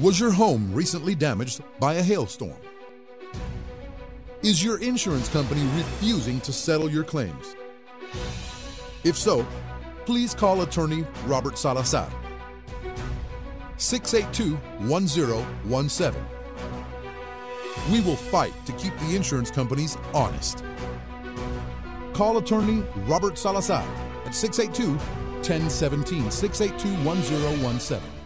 Was your home recently damaged by a hailstorm? Is your insurance company refusing to settle your claims? If so, please call attorney Robert Salazar. 682 1017. We will fight to keep the insurance companies honest. Call attorney Robert Salazar at 682 1017. 682 1017.